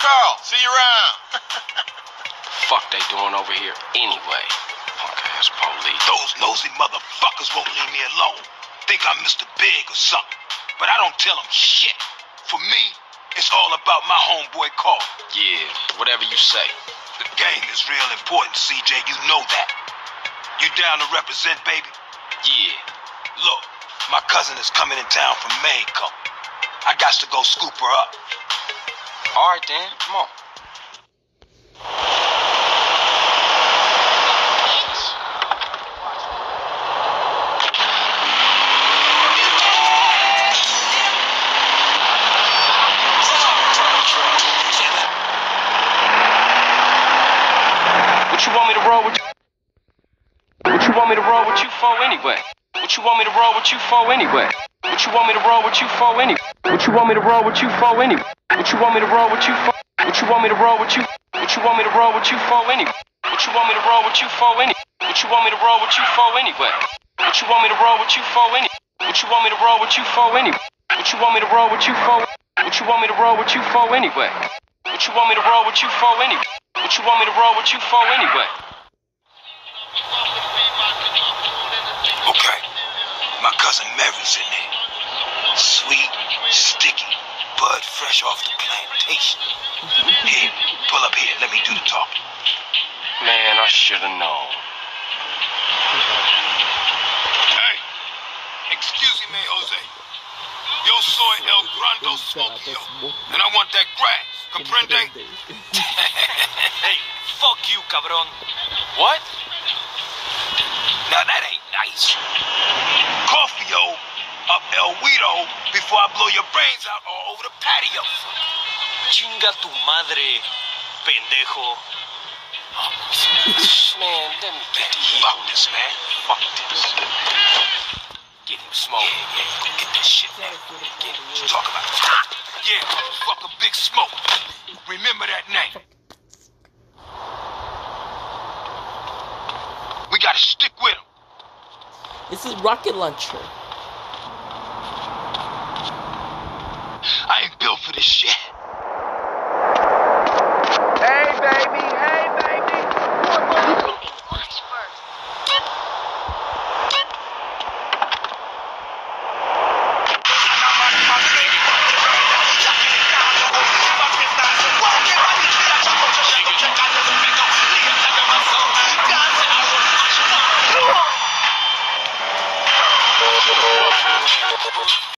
Carl. See you around. Fuck they doing over here anyway? Punk ass police. Those nosy motherfuckers won't leave me alone. Think I'm Mr. Big or something. But I don't tell them shit. For me, it's all about my homeboy Carl. Yeah, whatever you say. The game is real important, CJ. You know that. You down to represent, baby? Yeah. Look, my cousin is coming in town from Mexico. I got to go scoop her up. All right then, come on. What you want me to roll with you? What you want me to roll with you for anyway? What you want me to roll with you for anyway? What you want me to roll with you for anyway? What you want me to roll with you for anyway? What you want me to roll with you for? What you want me to roll with you? What you want me to roll with you for anyway? What you want me to roll with you for anyway? What you want me to roll with you for anyway? What you want me to roll with you for anyway? What you want me to roll with you for anyway? What you want me to roll with you for? What you want me to roll with you for anyway? What you want me to roll with you for anyway? What you want me to roll with you for anyway? Okay. My cousin Mary's in there. Sweet, sticky, bud fresh off the plantation. Here, pull up here. Let me do the talking. Man, I should have known. Hey, excuse me, Jose. Yo soy El Grande Smokio, and I want that grass. Comprende? Hey, fuck you, cabron. What? Now that ain't nice. Coffee-o up El Guido before I blow your brains out all over the patio. Chinga tu madre, pendejo. Man, let me get Fuck this, man. Fuck this. Get him smoke. Yeah, yeah, go get that shit, man. Get what you talk about. Yeah, motherfucker, Big Smoke. Remember that name. We gotta stick with him. This is rocket launcher. I ain't built for this shit.